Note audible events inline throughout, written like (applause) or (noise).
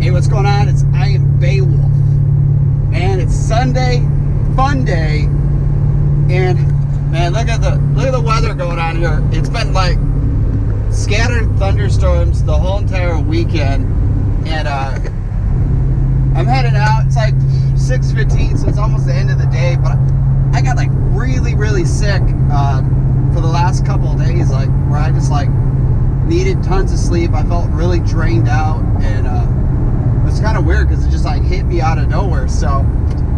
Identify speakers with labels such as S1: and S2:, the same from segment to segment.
S1: Hey, what's going on? It's I am Beowulf. Man, it's Sunday, fun day, and man, look at the look at the weather going on here. It's been like scattered thunderstorms the whole entire weekend, and uh, I'm heading out. It's like 6:15, so it's almost the end of the day. But I got like really, really sick um, for the last couple of days, like where I just like needed tons of sleep. I felt really drained out, and uh, it's kind of weird because it just like hit me out of nowhere. So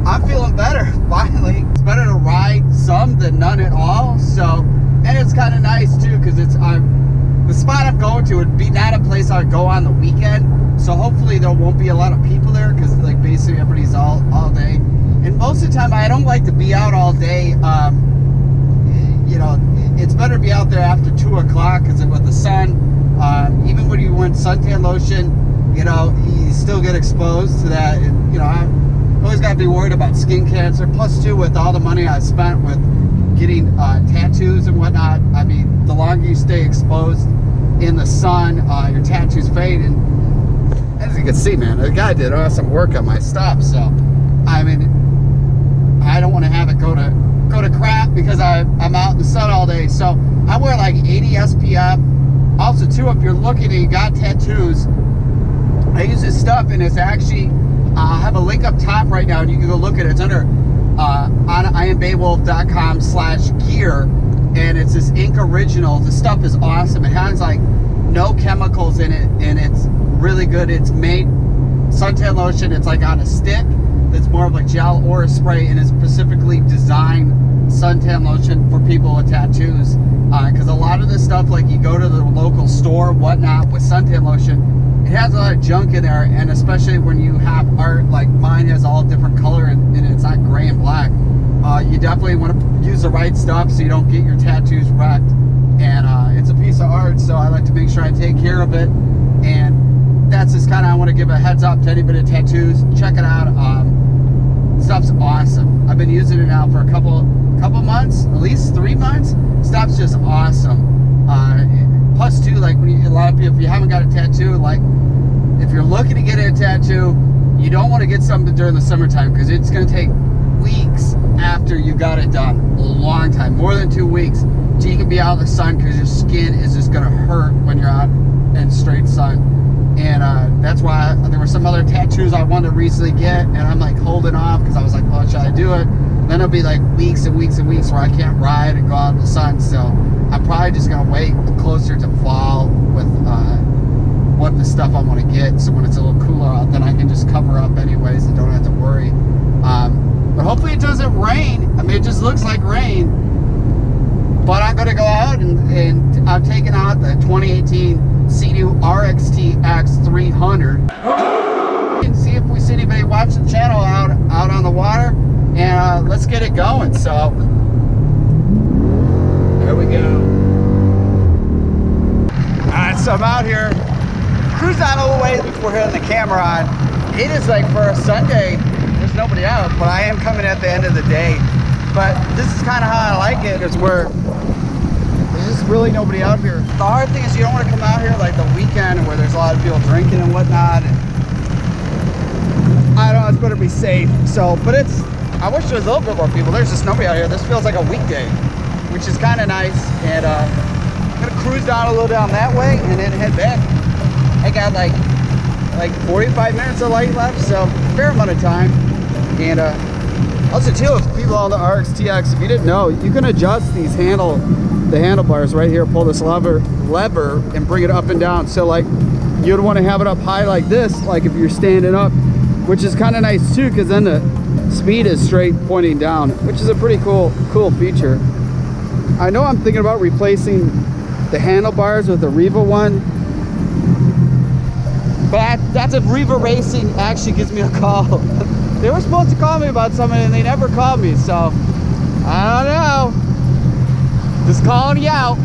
S1: I'm feeling better (laughs) finally. It's better to ride some than none at all. So, and it's kind of nice too because it's I'm the spot I'm going to would be not a place I'd go on the weekend. So hopefully there won't be a lot of people there because like basically everybody's all all day. And most of the time I don't like to be out all day. Um, you know, it's better to be out there after two o'clock because with the sun, um, even when you wear suntan lotion, you know, you still get exposed to that. And, you know, I always got to be worried about skin cancer. Plus, too, with all the money I spent with getting uh, tattoos and whatnot, I mean, the longer you stay exposed in the sun, uh, your tattoos fade. And as you can see, man, the guy did awesome work on my stuff. So, I mean, I don't want to have it go to go to crap because I, I'm out in the sun all day. So I wear like 80 SPF. Also, too, if you're looking and you got tattoos, I use this stuff and it's actually, uh, I have a link up top right now and you can go look at it. It's under uh, on iambeowulf.com slash gear and it's this ink original. The stuff is awesome. It has like no chemicals in it and it's really good. It's made suntan lotion. It's like on a stick that's more of a gel or a spray and it's specifically designed suntan lotion for people with tattoos because uh, a lot of this stuff like you go to the local store whatnot with suntan lotion has a lot of junk in there and especially when you have art like mine has all different color and, and it's not gray and black. Uh, you definitely want to use the right stuff so you don't get your tattoos wrecked. And uh, it's a piece of art so I like to make sure I take care of it. And that's just kind of I want to give a heads up to anybody tattoos. Check it out um, stuff's awesome. I've been using it now for a couple couple months at least three months. Stuff's just awesome. Uh, plus too like when you, a lot of people if you haven't got a tattoo like if you're looking to get a tattoo you don't want to get something during the summertime because it's going to take weeks after you got it done. A long time more than two weeks so you can be out in the sun because your skin is just going to hurt when you're out in straight sun. And uh, that's why I, there were some other tattoos I wanted to recently get and I'm like holding off because I was like well should I do it? Then it'll be like weeks and weeks and weeks where I can't ride and go out in the sun so I'm probably just gonna wait closer to fall with uh, what the stuff I want to get. So when it's a little cooler out then I can just cover up anyways and don't have to worry. Um, but hopefully it doesn't rain. I mean it just looks like rain. But I'm gonna go out and, and I'm taking out the 2018 Sea-Doo RXT X300 and see if we see anybody watching the channel out out on the water. And uh, let's get it going. So go all right so I'm out here cruising out all the way before hitting the camera on it is like for a Sunday there's nobody out but I am coming at the end of the day but this is kind of how I like it, it is where there's just really nobody out here. The hard thing is you don't want to come out here like the weekend where there's a lot of people drinking and whatnot. And I don't know, it's better be safe. So, but it's, I wish there was a little bit more people. There's just nobody out here. This feels like a weekday, which is kind of nice. And uh, I'm gonna cruise down a little down that way and then head back. I got like, like 45 minutes of light left, so fair amount of time. And uh, also too, if people on the RXTX, if you didn't know, you can adjust these handle, the handlebars right here, pull this lever, lever and bring it up and down. So like, you'd want to have it up high like this, like if you're standing up, which is kind of nice too, because then the speed is straight pointing down, which is a pretty cool, cool feature. I know I'm thinking about replacing the handlebars with a Riva one, but that's if Riva Racing actually gives me a call. (laughs) they were supposed to call me about something and they never called me, so I don't know. Just calling you out.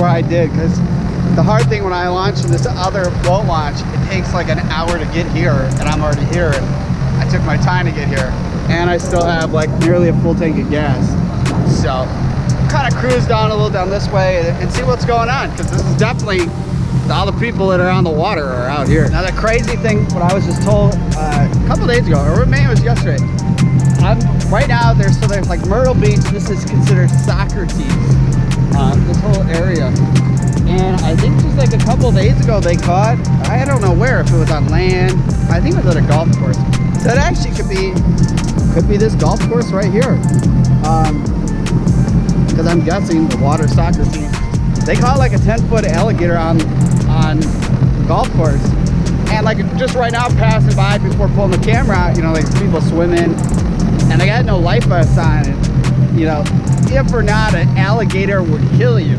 S1: Where I did because the hard thing when I launched from this other boat launch, it takes like an hour to get here and I'm already here and I took my time to get here. And I still have like nearly a full tank of gas. So kind of cruise down a little down this way and see what's going on because this is definitely all the people that are on the water are out here. Now the crazy thing, what I was just told uh, a couple days ago, or maybe it was yesterday, I'm right now there's so there's like Myrtle Beach. This is considered soccer Socastee. Um, this whole area, and I think just like a couple days ago they caught. I don't know where if it was on land. I think it was at a golf course. That actually could be could be this golf course right here. Because um, I'm guessing the water Socastee. They caught like a 10 foot alligator on on golf course. And like just right now passing by before pulling the camera out, you know, like people swimming and I got no life vest on it. You know, if or not an alligator would kill you.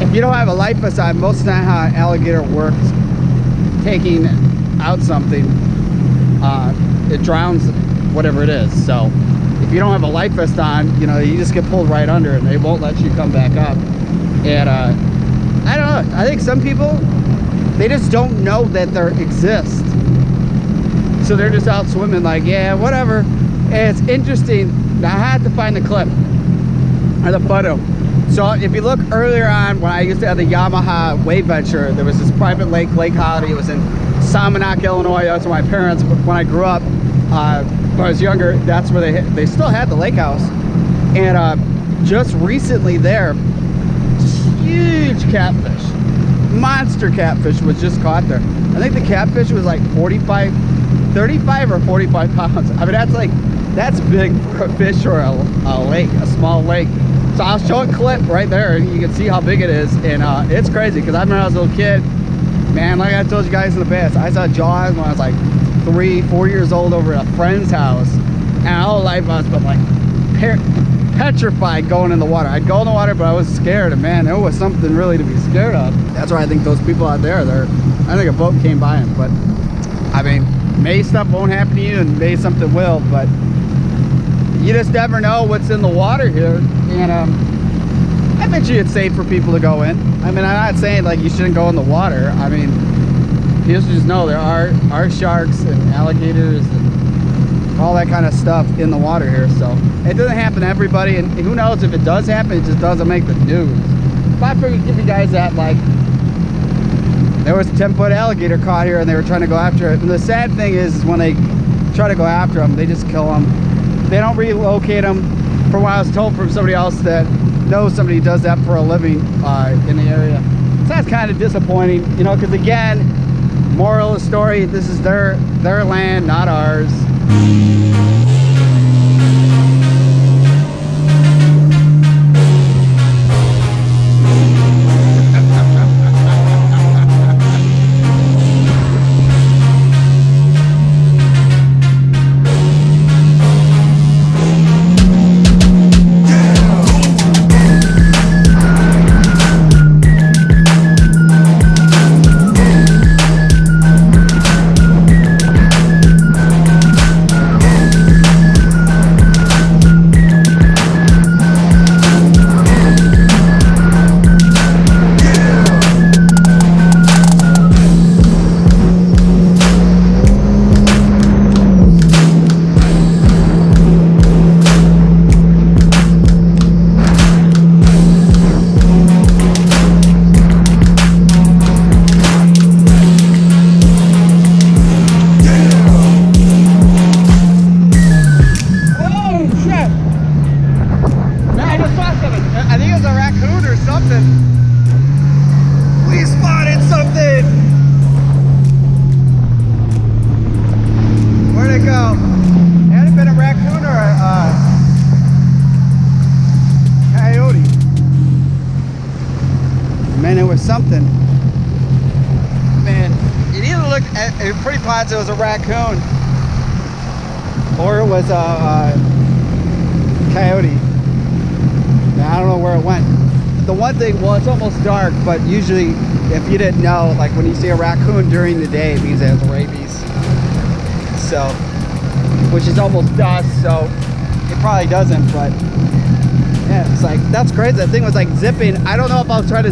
S1: If you don't have a life vest on, most of the time how an alligator works, taking out something, uh, it drowns whatever it is. So if you don't have a life vest on, you know, you just get pulled right under and they won't let you come back up. And uh, I don't know. I think some people, they just don't know that there exists. So they're just out swimming like, yeah, whatever. And it's interesting. I had to find the clip or the photo. So if you look earlier on when I used to have the Yamaha Wave Venture, there was this private lake, Lake Holiday. It was in Somonauk, Illinois. That's where my parents, when I grew up, uh, when I was younger, that's where they they still had the lake house. And uh, just recently there, huge catfish, monster catfish was just caught there. I think the catfish was like 45, 35 or 45 pounds. I mean, that's like, that's big for a fish or a, a lake, a small lake. So I'll show a clip right there and you can see how big it is. And uh, it's crazy because I remember I was a little kid, man, like I told you guys in the past, I saw Jaws when I was like three, four years old over at a friend's house. And whole life I was but like petrified going in the water. I'd go in the water, but I was scared. And man, it was something really to be scared of. That's why I think those people out there, they're, I think a boat came by them. But I mean, may stuff won't happen to you and may something will, but you just never know what's in the water here. And um, I bet you it's safe for people to go in. I mean, I'm not saying like you shouldn't go in the water. I mean, you just know there are, are sharks and alligators and all that kind of stuff in the water here. So it doesn't happen to everybody. And who knows if it does happen, it just doesn't make the news. But I figured give you guys that like there was a 10 foot alligator caught here and they were trying to go after it. And the sad thing is, is when they try to go after them, they just kill them. They don't relocate them. From what I was told from somebody else that knows somebody who does that for a living uh, in the area. So that's kind of disappointing, you know, because again, moral of the story, this is their, their land, not ours. A, a coyote. I don't know where it went. The one thing, well, it's almost dark, but usually if you didn't know, like when you see a raccoon during the day, it means it has rabies. So, which is almost dusk, so it probably doesn't, but yeah, it's like, that's crazy. That thing was like zipping. I don't know if I'll try to,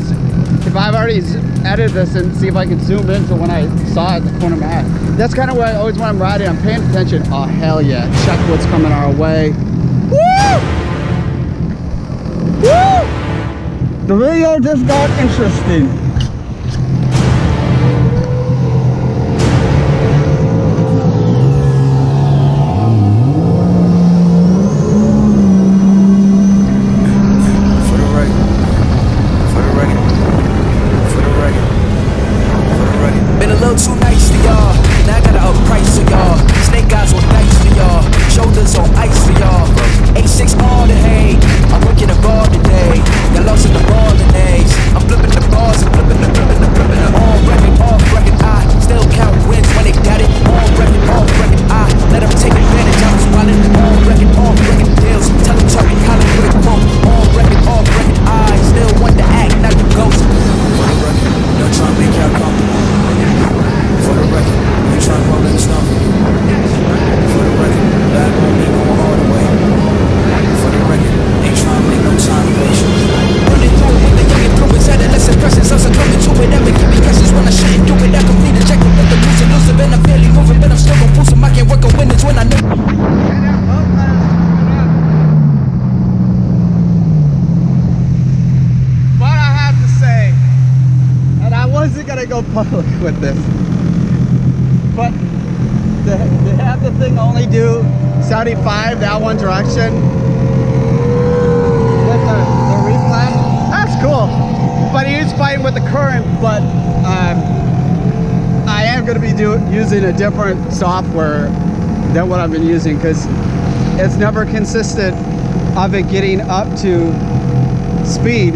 S1: if I've already edited this and see if I can zoom in to when I saw it at the corner of my eye. That's kind of where I always when I'm riding, I'm paying attention. Oh, hell yeah. Check what's coming our way. Woo! Woo! The video just got interesting. Going to be do, using a different software than what I've been using because it's never consistent of it getting up to speed.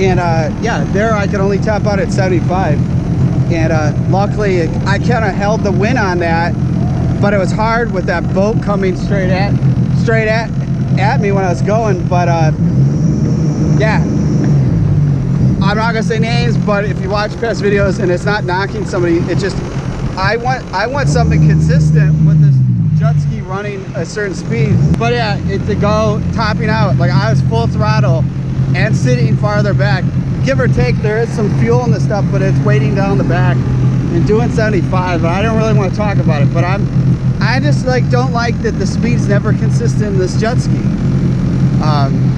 S1: And uh, yeah there I could only tap out at 75 and uh, luckily I kind of held the win on that but it was hard with that boat coming straight at straight at at me when I was going. But uh, yeah I'm not gonna say names but if you watch past videos and it's not knocking somebody it just I want I want something consistent with this jet ski running a certain speed but yeah it, to go topping out like I was full throttle and sitting farther back. Give or take, there is some fuel in the stuff, but it's waiting down the back and doing 75. But I don't really want to talk about it, but I'm, I just like don't like that the speed's never consistent in this jet ski. Um,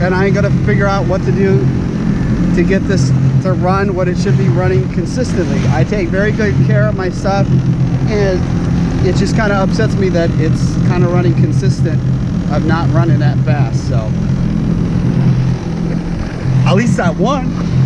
S1: and I ain't gonna figure out what to do to get this to run what it should be running consistently. I take very good care of my stuff and it just kind of upsets me that it's kind of running consistent of not running that fast. So at least that one.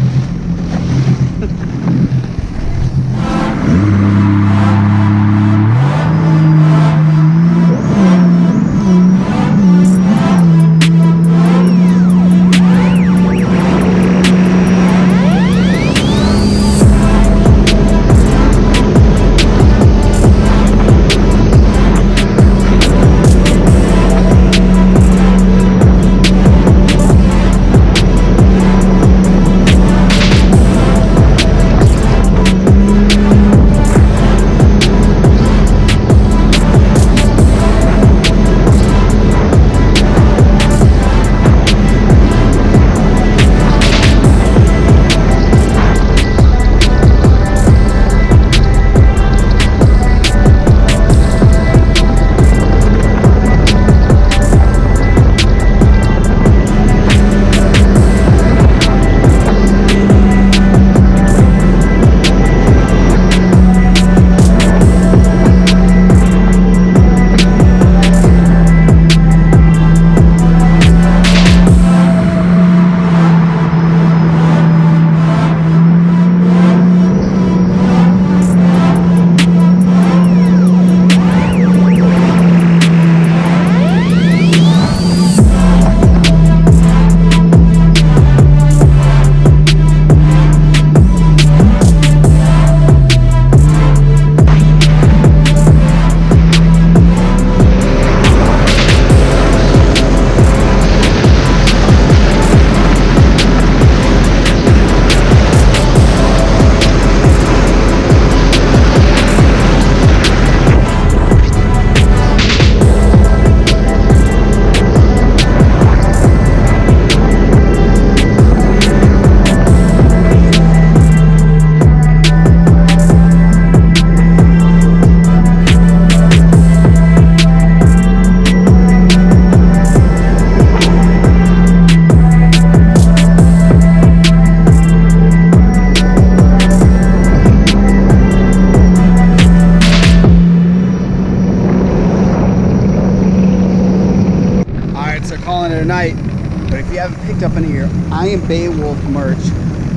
S1: I Am Beowulf merch,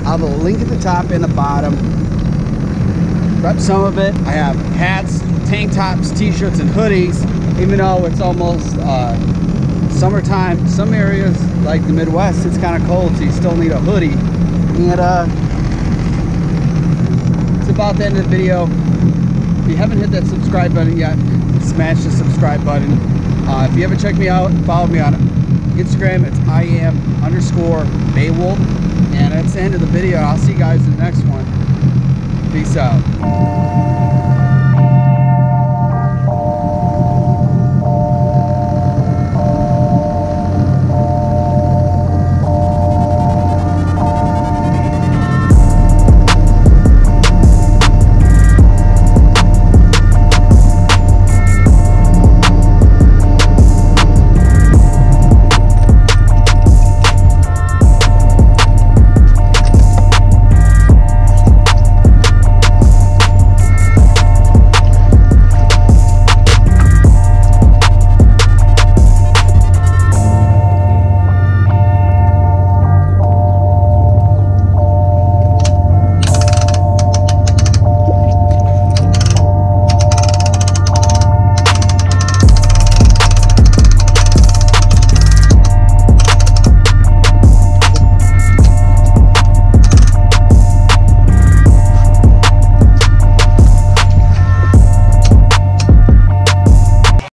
S1: I'll have a link at the top and the bottom. Rep some of it. I have hats, tank tops, t-shirts, and hoodies. Even though it's almost uh, summertime, some areas like the Midwest, it's kind of cold, so you still need a hoodie. And uh, it's about the end of the video. If you haven't hit that subscribe button yet, smash the subscribe button. Uh, if you haven't checked me out, follow me on Instagram. It's I am underscore Beowulf. And that's the end of the video. I'll see you guys in the next one. Peace out.